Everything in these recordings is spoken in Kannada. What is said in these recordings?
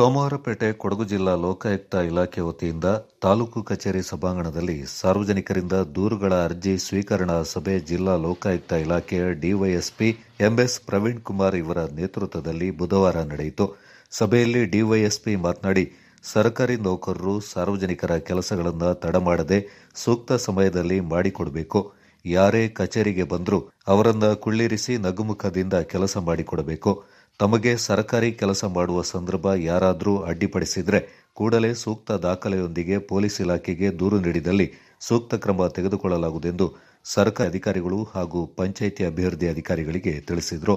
ಸೋಮವಾರಪೇಟೆ ಕೊಡಗು ಜಿಲ್ಲಾ ಲೋಕಾಯುಕ್ತ ಇಲಾಖೆ ವತಿಯಿಂದ ತಾಲೂಕು ಕಚೇರಿ ಸಭಾಂಗಣದಲ್ಲಿ ಸಾರ್ವಜನಿಕರಿಂದ ದೂರುಗಳ ಅರ್ಜಿ ಸ್ವೀಕರಣಾ ಸಭೆ ಜಿಲ್ಲಾ ಲೋಕಾಯುಕ್ತ ಇಲಾಖೆಯ ಡಿವೈಎಸ್ಪಿ ಎಂಎಸ್ ಪ್ರವೀಣ್ ಕುಮಾರ್ ಇವರ ನೇತೃತ್ವದಲ್ಲಿ ಬುಧವಾರ ನಡೆಯಿತು. ಸಭೆಯಲ್ಲಿ ಡಿವೈಎಸ್ಪಿ ಮಾತನಾಡಿ, ಸರ್ಕಾರಿ ನೌಕರರು ಸಾರ್ವಜನಿಕರ ಕೆಲಸಗಳನ್ನು ತಡ ಮಾಡದೆ ಸೂಕ್ತ ಸಮಯದಲ್ಲಿ ಮಾಡಿಕೊಡಬೇಕು. ಯಾರೇ ಕಚೇರಿಗೆ ಬಂದರೂ ಅವರನ್ನು ಕುಳ್ಳಿರಿಸಿ ನಗುಮುಖದಿಂದ ಕೆಲಸ ಮಾಡಿಕೊಡಬೇಕು. ತಮಗೆ ಸರ್ಕಾರಿ ಕೆಲಸ ಮಾಡುವ ಸಂದರ್ಭ ಯಾರಾದರೂ ಅಡ್ಡಿಪಡಿಸಿದರೆ ಕೂಡಲೇ ಸೂಕ್ತ ದಾಖಲೆಯೊಂದಿಗೆ ಪೊಲೀಸ್ ಇಲಾಖೆಗೆ ದೂರು ನೀಡಿದಲ್ಲಿ ಸೂಕ್ತ ಕ್ರಮ ತೆಗೆದುಕೊಳ್ಳಲಾಗುವುದೆಂದು ಸರ್ಕಾರಿ ಅಧಿಕಾರಿಗಳು ಹಾಗೂ ಪಂಚಾಯಿತಿ ಅಭಿವೃದ್ಧಿ ಅಧಿಕಾರಿಗಳಿಗೆ ತಿಳಿಸಿದರು.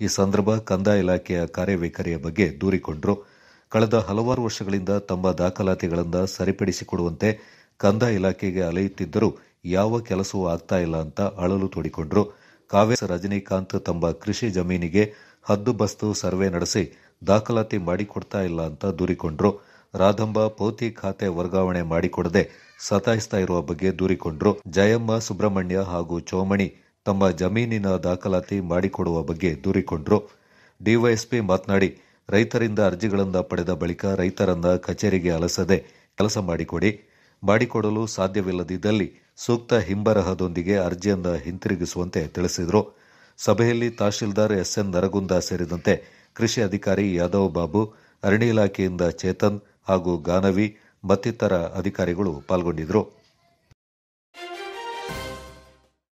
ಈ ಸಂದರ್ಭ ಕಂದಾಯ ಇಲಾಖೆಯ ಕಾರ್ಯವೈಖರಿಯ ಬಗ್ಗೆ ದೂರಿಕೊಂಡರು. ಕಳೆದ ಹಲವಾರು ವರ್ಷಗಳಿಂದ ತಮ್ಮ ದಾಖಲಾತಿಗಳನ್ನು ಸರಿಪಡಿಸಿಕೊಡುವಂತೆ ಕಂದಾಯ ಇಲಾಖೆಗೆ ಅಲೆಯುತ್ತಿದ್ದರೂ ಯಾವ ಕೆಲಸವೂ ಆಗ್ತಾ ಇಲ್ಲ ಅಂತ ಅಳಲು ತೋಡಿಕೊಂಡರು. ಕಾವೇರಿ ರಜನಿಕಾಂತ್ ತಮ್ಮ ಕೃಷಿ ಜಮೀನಿಗೆ ಹದ್ದುಬಸ್ತು ಸರ್ವೆ ನಡೆಸಿ ದಾಖಲಾತಿ ಮಾಡಿಕೊಡ್ತಾ ಇಲ್ಲ ಅಂತ ದೂರಿಕೊಂಡ್ರು. ರಾಧಂಬ ಪೌತಿ ಖಾತೆ ವರ್ಗಾವಣೆ ಮಾಡಿಕೊಡದೆ ಸತಾಯಿಸ್ತಾ ಇರುವ ಬಗ್ಗೆ ದೂರಿಕೊಂಡ್ರು. ಜಯಮ್ಮ, ಸುಬ್ರಹ್ಮಣ್ಯ ಹಾಗೂ ಚೋಮಣಿ ತಮ್ಮ ಜಮೀನಿನ ದಾಖಲಾತಿ ಮಾಡಿಕೊಡುವ ಬಗ್ಗೆ ದೂರಿಕೊಂಡ್ರು. ಡಿವೈಎಸ್ಪಿ ಮಾತನಾಡಿ, ರೈತರಿಂದ ಅರ್ಜಿಗಳನ್ನು ಪಡೆದ ಬಳಿಕ ರೈತರನ್ನ ಕಚೇರಿಗೆ ಅಲಸದೆ ಕೆಲಸ ಮಾಡಿಕೊಡಿ. ಮಾಡಿಕೊಡಲು ಸಾಧ್ಯವಿಲ್ಲದಿದ್ದಲ್ಲಿ ಸೂಕ್ತ ಹಿಂಬರಹದೊಂದಿಗೆ ಅರ್ಜಿಯನ್ನು ಹಿಂತಿರುಗಿಸುವಂತೆ ತಿಳಿಸಿದರು. ಸಭೆಯಲ್ಲಿ ತಹಶೀಲ್ದಾರ್ ಎಸ್ಎನ್ ನರಗುಂದ ಸೇರಿದಂತೆ ಕೃಷಿ ಅಧಿಕಾರಿ ಯಾದವ್ ಬಾಬು, ಅರಣ್ಯ ಇಲಾಖೆಯಿಂದ ಚೇತನ್ ಹಾಗೂ ಗಾನವಿ ಮತ್ತಿತರ ಅಧಿಕಾರಿಗಳು ಪಾಲ್ಗೊಂಡಿದ್ದರು